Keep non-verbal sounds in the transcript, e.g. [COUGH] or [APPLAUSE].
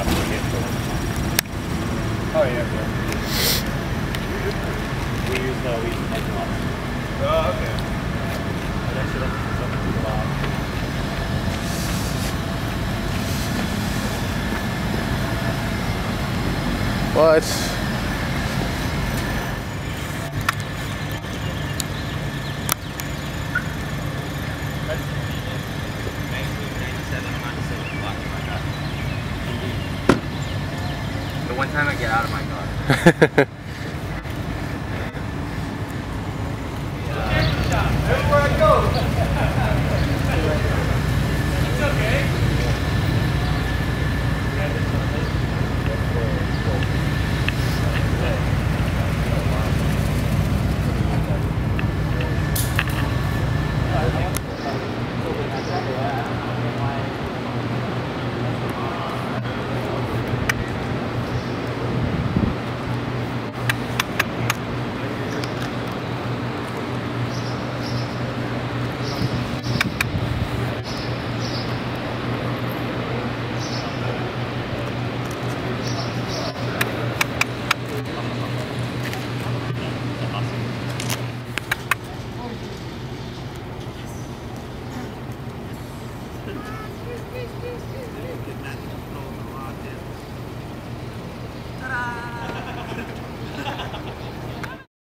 up to get to them. Oh, yeah, yeah. We use the Legion Oh, okay. But should have something to. Well, it's one time I get out of my car. [LAUGHS] Good night.